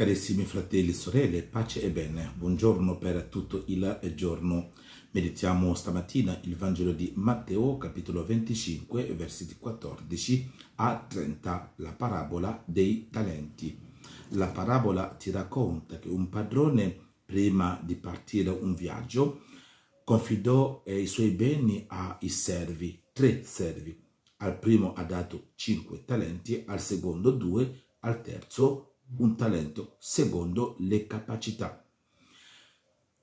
Carissimi fratelli e sorelle, pace e bene, buongiorno per tutto il giorno. Meditiamo stamattina il Vangelo di Matteo, capitolo 25, versetti 14 a 30, la parabola dei talenti. La parabola ti racconta che un padrone, prima di partire un viaggio, confidò i suoi beni ai servi, tre servi. Al primo ha dato cinque talenti, al secondo due, al terzo un talento secondo le capacità.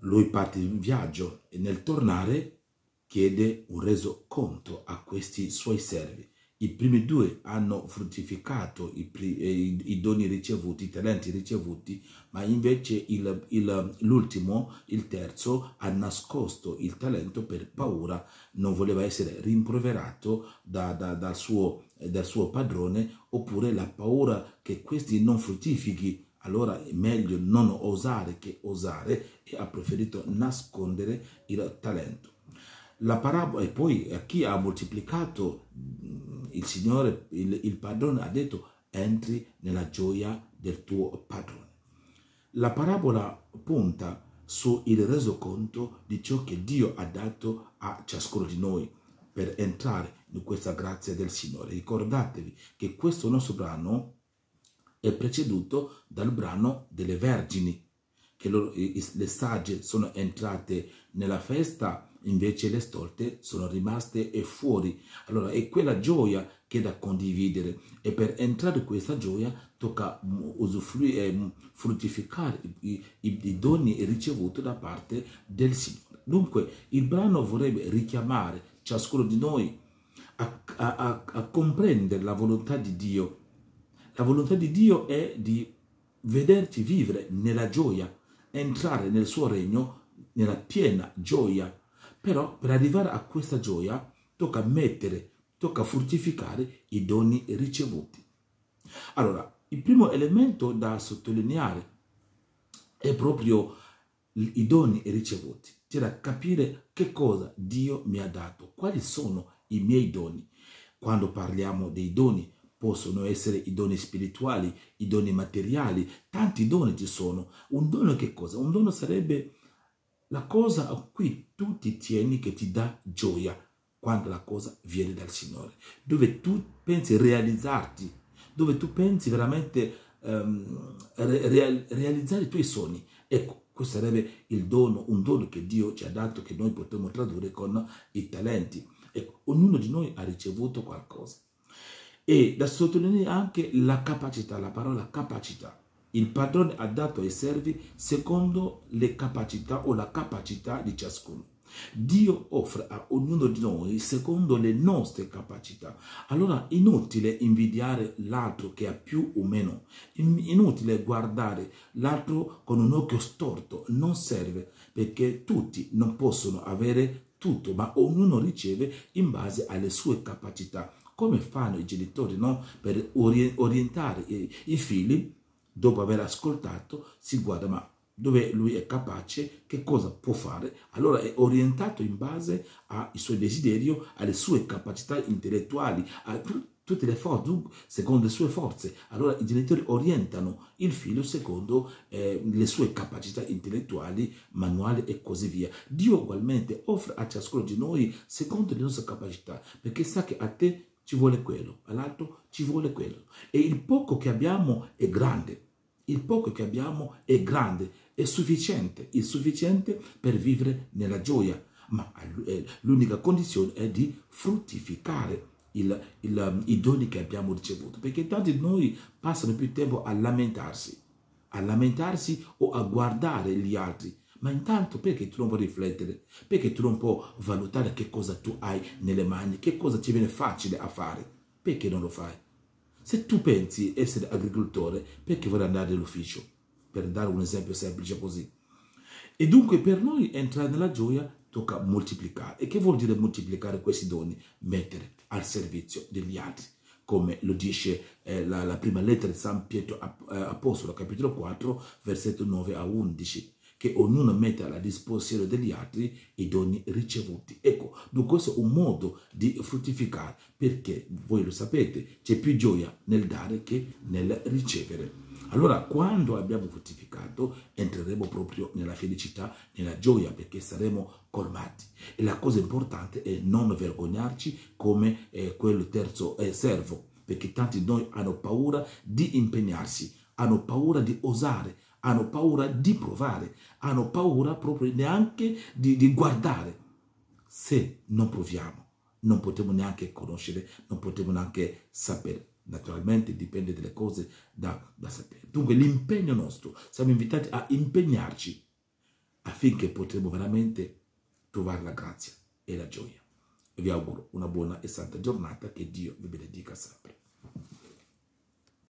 Lui parte in viaggio e nel tornare chiede un reso conto a questi suoi servi. I primi due hanno fruttificato i, i, i doni ricevuti, i talenti ricevuti, ma invece il, il, l'ultimo, il terzo, ha nascosto il talento per paura, non voleva essere rimproverato da, da, dal, suo, dal suo padrone, oppure la paura che questi non fruttifichi allora è meglio non osare che osare e ha preferito nascondere il talento. La parabola, e poi a chi ha moltiplicato il Signore, il, il padrone, ha detto entri nella gioia del tuo padrone. La parabola punta sul resoconto di ciò che Dio ha dato a ciascuno di noi per entrare in questa grazia del Signore. Ricordatevi che questo nostro brano è preceduto dal brano delle vergini, che loro, le sagge sono entrate nella festa invece le stolte sono rimaste fuori. Allora è quella gioia che è da condividere e per entrare in questa gioia tocca usufruire, fruttificare i, i, i doni ricevuti da parte del Signore. Dunque il brano vorrebbe richiamare ciascuno di noi a, a, a, a comprendere la volontà di Dio. La volontà di Dio è di vederci vivere nella gioia, entrare nel suo regno nella piena gioia però per arrivare a questa gioia tocca mettere, tocca fruttificare i doni ricevuti. Allora, il primo elemento da sottolineare è proprio i doni ricevuti, cioè da capire che cosa Dio mi ha dato, quali sono i miei doni. Quando parliamo dei doni, possono essere i doni spirituali, i doni materiali, tanti doni ci sono. Un dono che cosa? Un dono sarebbe la cosa a cui tu ti tieni che ti dà gioia quando la cosa viene dal Signore, dove tu pensi realizzarti, dove tu pensi veramente um, real, realizzare i tuoi sogni. Ecco, questo sarebbe il dono, un dono che Dio ci ha dato che noi potremmo tradurre con i talenti. Ecco, ognuno di noi ha ricevuto qualcosa. E da sottolineare anche la capacità, la parola capacità. Il padrone ha dato ai servi secondo le capacità o la capacità di ciascuno. Dio offre a ognuno di noi secondo le nostre capacità. Allora inutile invidiare l'altro che ha più o meno, inutile guardare l'altro con un occhio storto, non serve perché tutti non possono avere tutto, ma ognuno riceve in base alle sue capacità. Come fanno i genitori no? per orientare i figli dopo aver ascoltato, si guarda ma dove lui è capace, che cosa può fare, allora è orientato in base ai suoi desideri, alle sue capacità intellettuali, a tutte le forze, secondo le sue forze. Allora i genitori orientano il figlio secondo eh, le sue capacità intellettuali, manuali e così via. Dio ugualmente offre a ciascuno di noi secondo le nostre capacità, perché sa che a te ci vuole quello, all'altro ci vuole quello. E il poco che abbiamo è grande il poco che abbiamo è grande, è sufficiente, è sufficiente per vivere nella gioia, ma eh, l'unica condizione è di fruttificare il, il, i doni che abbiamo ricevuto, perché tanti di noi passano più tempo a lamentarsi, a lamentarsi o a guardare gli altri, ma intanto perché tu non puoi riflettere? Perché tu non puoi valutare che cosa tu hai nelle mani, che cosa ti viene facile a fare? Perché non lo fai? Se tu pensi essere agricoltore, perché vorrei andare all'ufficio? Per dare un esempio semplice così. E dunque per noi entrare nella gioia tocca moltiplicare. E che vuol dire moltiplicare questi doni? Mettere al servizio degli altri. Come lo dice eh, la, la, prima lettera di San Pietro eh, Apostolo, capitolo 4, versetto 9 a 11 che ognuno mette alla disposizione degli altri i doni ricevuti. Ecco, dunque questo è un modo di fruttificare, perché voi lo sapete, c'è più gioia nel dare che nel ricevere. Allora, quando abbiamo fruttificato, entreremo proprio nella felicità, nella gioia, perché saremo colmati. E la cosa importante è non vergognarci come eh, quel terzo eh, servo, perché tanti di noi hanno paura di impegnarsi, hanno paura di osare, hanno paura di provare, hanno paura proprio neanche di, di guardare. Se non proviamo, non potremo neanche conoscere, non potremo neanche sapere. Naturalmente dipende dalle cose da, da sapere. Dunque l'impegno nostro, siamo invitati a impegnarci affinché potremo veramente trovare la grazia e la gioia. Vi auguro una buona e santa giornata, che Dio vi benedica sempre.